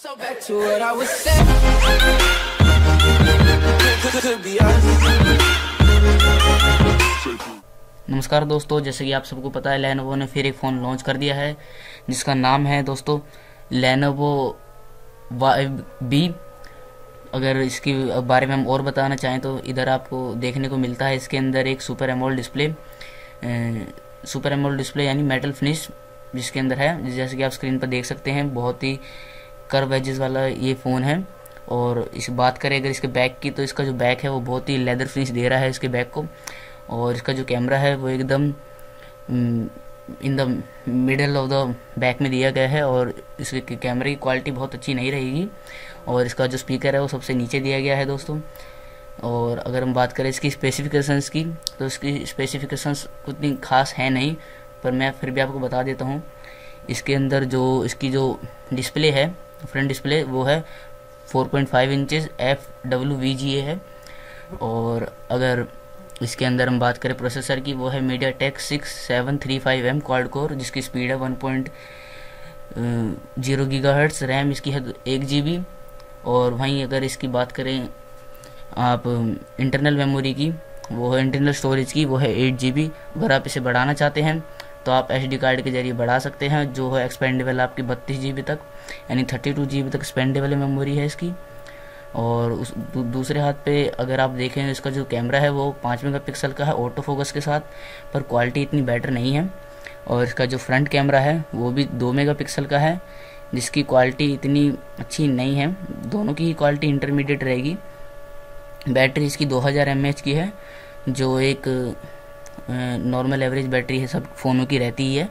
So back to what I was saying. नमस्कार दोस्तों, जैसे कि आप सबको पता है लेनोवो ने फिर एक फ़ोन लॉन्च कर दिया है, जिसका नाम है दोस्तों लेनोवो बी अगर इसके बारे में हम और बताना चाहें तो इधर आपको देखने को मिलता है, इसके अंदर एक super AMOLED display super AMOLED display यानी मेटल फिनिश जिसके अंदर है, जैसे कि आप स्क्रीन पर देख सकते हैं, बहुत ही कर्व एजेस वाला ये फ़ोन है। और इस बात करें, अगर इसके बैक की तो इसका जो बैक है, वो बहुत ही लेदर फिनिश दे रहा है इसके बैक को। और इसका जो कैमरा है, वो एकदम in the middle of the back में दिया गया है। और इसके कैमरे की क्वालिटी बहुत अच्छी नहीं रहेगी। और इसका जो स्पीकर है, वो सबसे नीचे दिया गया है दोस्तों। और अगर हम बात करें इसकी स्पेसिफिकेशंस की तो इसकी स्पेसिफिकेशंस उतनी खास है नहीं, पर मैं फिर भी आपको बता देता हूँ। इसके अंदर जो, इसकी जो डिस्प्ले है फ्रंट डिस्प्ले वो है 4.5 point five inches F W V G A है। और अगर इसके अंदर हम बात करें प्रोसेसर की, वो है MediaTek six seven three five M quad core जिसकी स्पीड है one point zero gigahertz RAM इसकी है एक जी बी और वहीं अगर इसकी बात करें आप इंटरनल मेमोरी की, वो है इंटरनल स्टोरेज की, वो है एट जी बी अगर आप इसे बढ़ाना चाहते हैं तो आप एच कार्ड के ज़रिए बढ़ा सकते हैं जो है एक्सपेंडेबल आपकी बत्तीस जी तक यानी थर्टी टू जी तक एक्सपेंडेबल मेमोरी है इसकी। और उस दू, दूसरे हाथ पे अगर आप देखें इसका जो कैमरा है वो पाँच मेगा पिक्सल का है ऑटो फोकस के साथ पर क्वालिटी इतनी बेटर नहीं है। और इसका जो फ्रंट कैमरा है वो भी दो मेगा पिक्सल का है जिसकी क्वालिटी इतनी अच्छी नहीं है। दोनों की ही क्वालिटी इंटरमीडिएट रहेगी। बैटरी इसकी 2000 हज़ार की है जो एक नॉर्मल एवरेज बैटरी है, सब फ़ोनों की रहती ही है।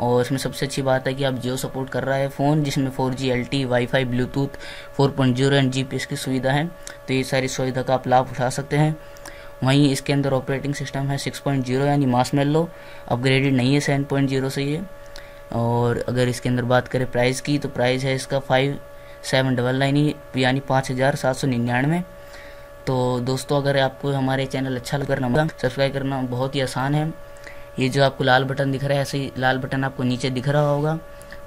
और इसमें सबसे अच्छी बात है कि आप जियो सपोर्ट कर रहा है फ़ोन, जिसमें four G L T wi-fi Bluetooth four point zero and G P S की सुविधा है। तो ये सारी सुविधा का आप लाभ उठा सकते हैं। वहीं इसके अंदर ऑपरेटिंग सिस्टम है सिक्स पॉइंट ज़ीरो यानी मास लो। अपग्रेडेड नहीं है सेवन पॉइंट ज़ीरो से ये। और अगर इसके अंदर बात करें प्राइस की तो प्राइस है इसका फाइव सेवन डबल नाइन यानी पाँच हज़ार सात सौ निन्यानवे। तो दोस्तों, अगर आपको हमारे चैनल अच्छा लग करना सब्सक्राइब करना बहुत ही आसान है। ये जो आपको लाल बटन दिख रहा है, ऐसे ही लाल बटन आपको नीचे दिख रहा होगा।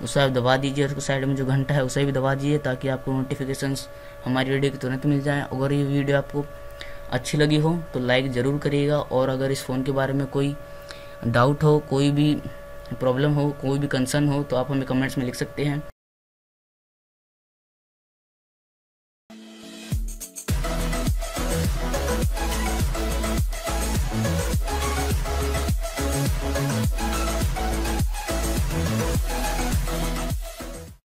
उसे आप दबा दीजिए उसको साइड में जो घंटा है, उसे भी दबा दीजिए ताकि आपको नोटिफिकेशंस हमारी वीडियो की तुरंत मिल जाए। अगर ये वीडियो आपको अच्छी लगी हो तो लाइक ज़रूर करिएगा। और अगर इस फ़ोन के बारे में कोई डाउट हो, कोई भी प्रॉब्लम हो, कोई भी कंसर्न हो तो आप हमें कमेंट्स में लिख सकते हैं।